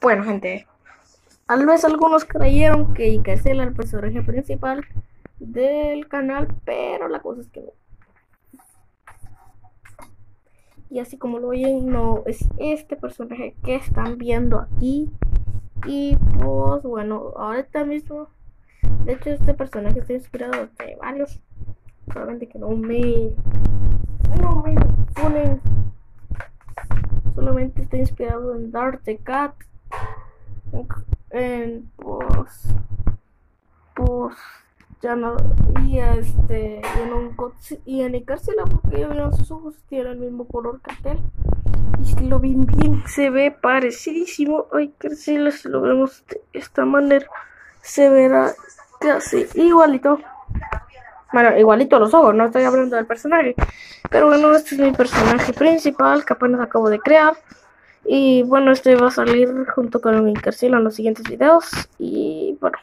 Bueno, gente, tal vez algunos creyeron que Ikercel era el personaje principal del canal, pero la cosa es que no. Y así como lo oyen, no es este personaje que están viendo aquí. Y pues bueno, ahorita mismo, de hecho este personaje está inspirado de varios. Solamente que no me... No me. Está inspirado en Dark the Cat. En, pues... Pues ya no, y este en un y en el porque yo veo sus ojos tiene el mismo color que él y lo ven bien se ve parecidísimo ay Carcela si lo vemos de esta manera se verá casi igualito bueno igualito los ojos no estoy hablando del personaje pero bueno este es mi personaje principal que apenas acabo de crear. Y bueno este va a salir junto con mi Carcela en los siguientes videos y bueno